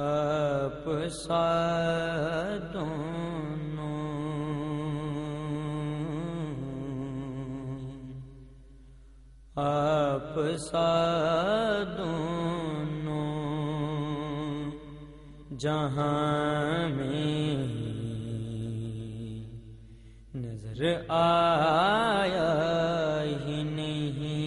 आप सा दोनों आप जहाँ में नज़र आया ही नहीं।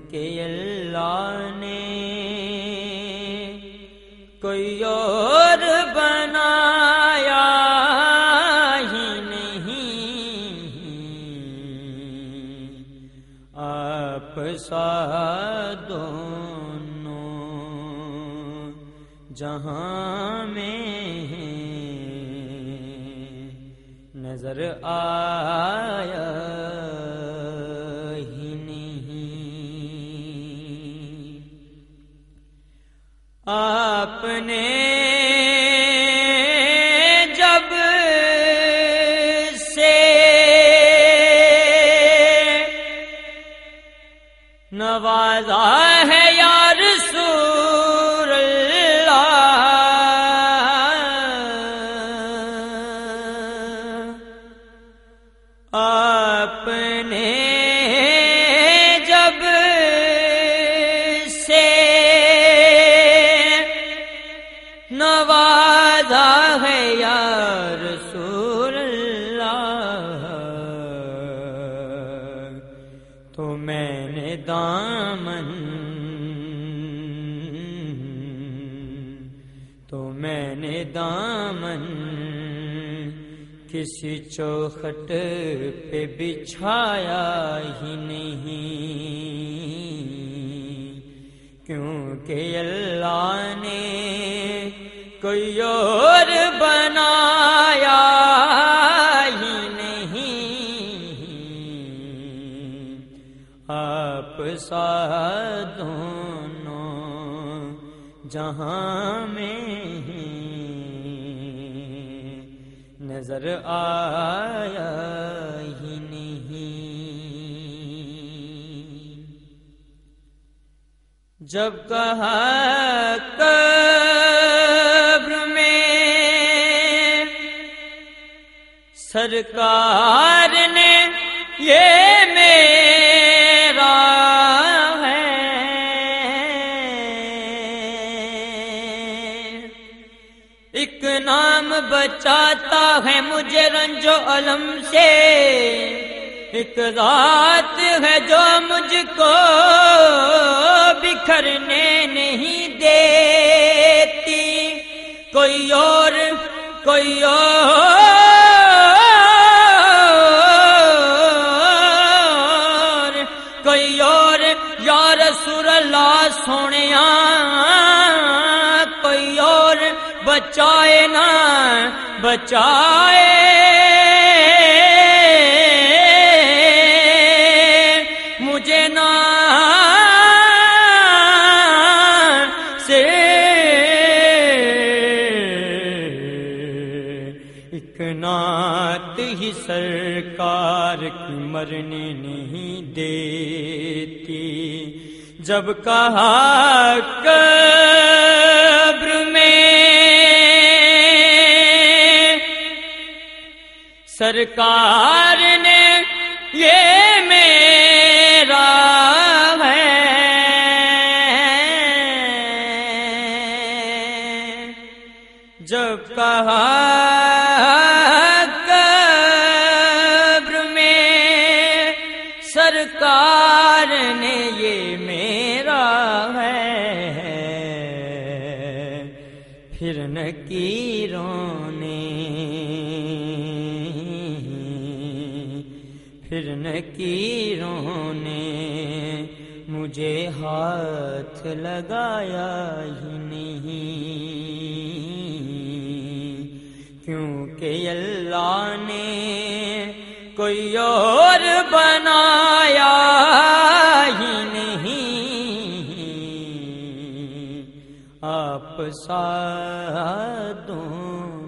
क्योंकि अल्लाह ने कोई और बनाया ही नहीं। आप दोनों जहाँ में नज़र आया आपने जब से नवाजा है यार मैंने दामन। तो मैंने दामन किसी चौखट पे बिछाया ही नहीं। क्योंकि अल्लाह ने कोई और सा दोनों जहाँ में नज़र आया ही नहीं। जब कहा में सरकार ने ये बचाता है मुझे रंजो अलम से। एक रात है जो मुझको बिखरने नहीं देती। कोई और कोई और कोई और। यार सुरला सोने कोई और बचाए ना। बचाए। मुझे ना से एक नात ही सरकार की मरने नहीं देती। जब कहा कब्र सरकार ने ये मेरा है। जब कहा फिर ने नकीरों ने मुझे हाथ लगाया ही नहीं। क्योंकि अल्लाह ने कोई और बनाया ही नहीं। आप सा दोनों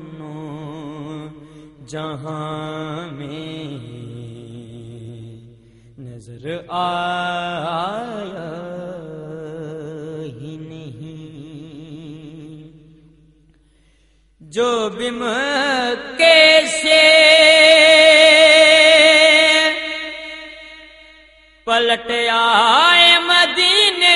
जहाँ में नज़र आया ही नहीं। जो बिम कैसे पलट आए मदीने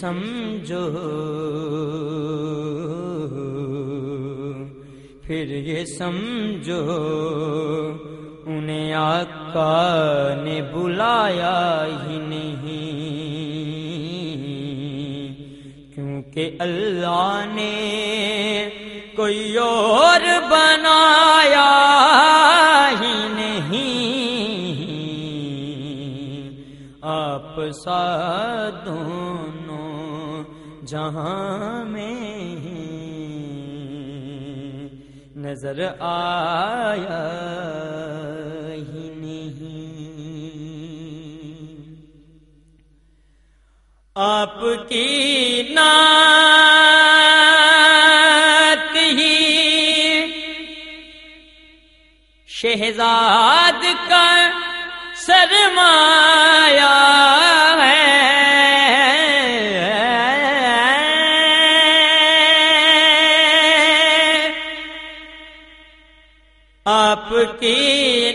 समझो। फिर ये समझो, उन्हें आका ने बुलाया ही नहीं। क्योंकि अल्लाह ने कोई और बनाया ही नहीं। आप सा जहाँ में नज़र आया ही नहीं। आपकी नात ही शहजाद का सरमाया आपकी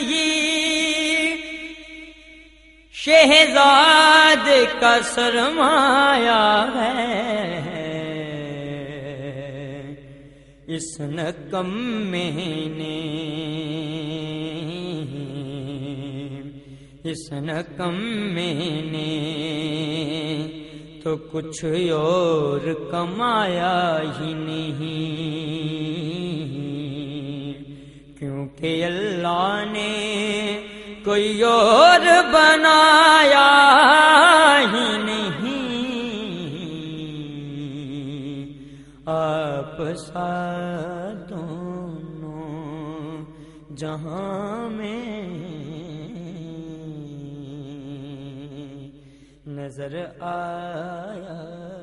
ही। शहजाद का सरमाया है। इस नकम मैंने इस नकम मैंने तो कुछ और कमाया ही नहीं। क्योंकि अल्लाह ने कोई और बनाया ही नहीं। आप सा दोनों जहाँ में नज़र आया